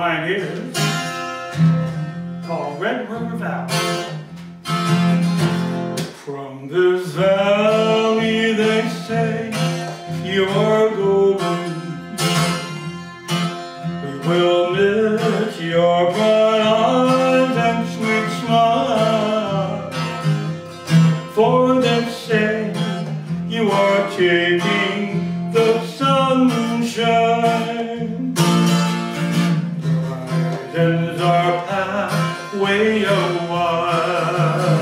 Pioneers called Red River Valley. From this valley they say you're going. We will miss your Brightens our pathway a while.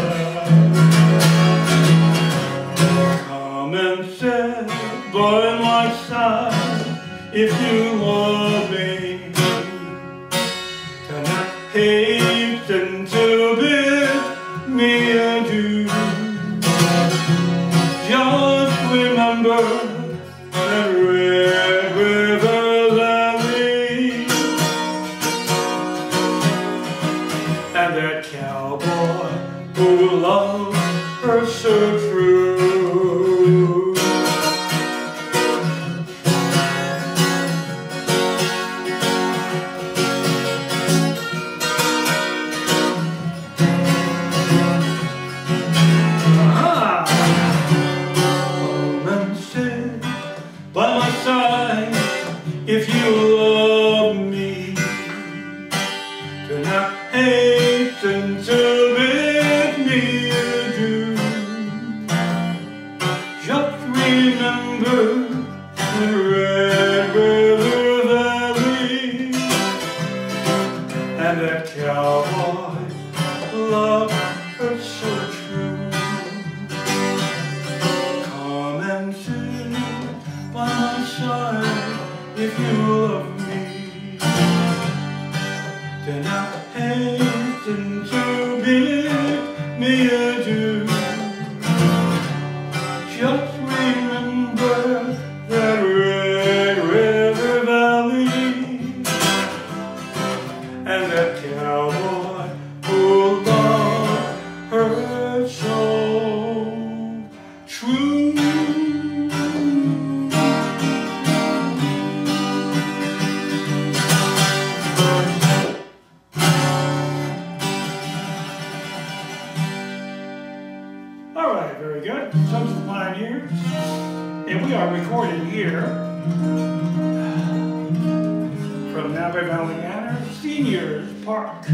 Come and sit by my side if you love me. And I hasten to bid me adieu. Just remember that cowboy who loved her so true. Ah! Come and sit by my side if you love me. The Red River Valley and that cowboy love so true. Come and my if you love me. Then I hasten to bid very good. Sons of Pioneers. And we are recording here from Napa Valley Manor Seniors Park.